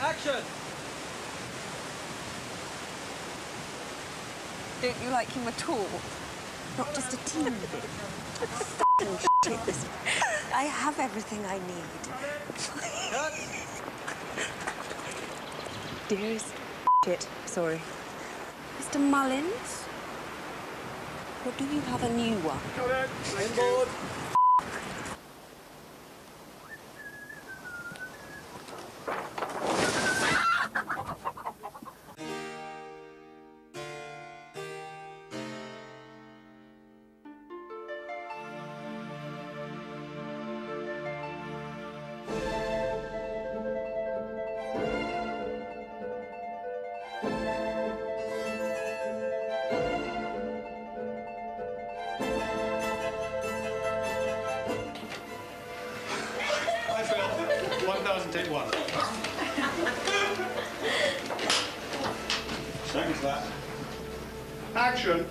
Action! Don't you like him at all? Not just a teeny bit. Fucking shit, this. I have everything I need. Dearest shit, sorry. Mr. Mullins? Or do you have a new one? Inboard! I 1,000, take one. Thanks, that. Action.